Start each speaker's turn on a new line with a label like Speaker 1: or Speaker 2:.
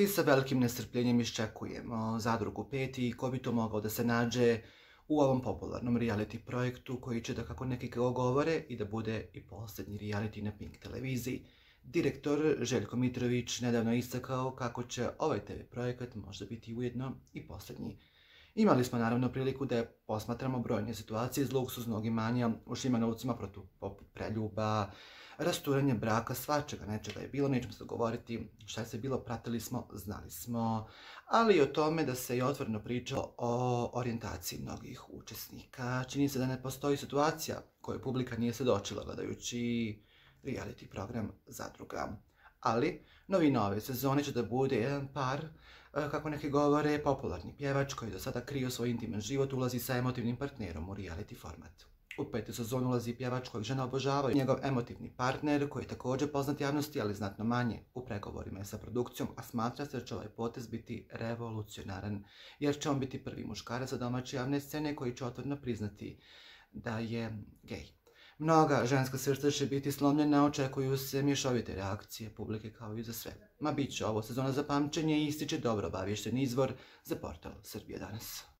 Speaker 1: Svi sa velikim nestrpljenjem iščekujemo zadrugu peti i ko bi to mogao da se nađe u ovom popularnom reality projektu koji će da kako neki govore i da bude i posljednji reality na Pink televiziji. Direktor Željko Mitrović nedavno istakao kako će ovaj TV projekat možda biti ujedno i posljednji. Imali smo naravno priliku da posmatramo brojne situacije iz luksuznog imanja u Šimanovcima poput preljuba, rasturanje braka, svačega nečega je bilo, nećemo se govoriti šta se bilo, pratili smo, znali smo, ali i o tome da se je otvoreno pričalo o orijentaciji mnogih učesnika. Čini se da ne postoji situacija koju publika nije dočila gledajući reality program Zadruga. Ali, novina ove sezone će da bude jedan par, e, kako neki govore, popularni pjevač koji do sada krio svoj intiman život ulazi sa emotivnim partnerom u reality formatu. U petu sezonu ulazi pjevač kojeg žena obožavaju, njegov emotivni partner koji je također poznat javnosti, ali znatno manje u pregovorima je sa produkcijom, a smatra se da će ovaj potez biti revolucionaran, jer će on biti prvi muškarac za domaće javne scene koji će otvorno priznati da je gej. Mnoga ženska srca će biti slomljena, očekuju se mješovite reakcije publike kao i za sve. Ma bit će ovo sezona za pamćenje i ističe dobro obavješten izvor za portal Srbije danas.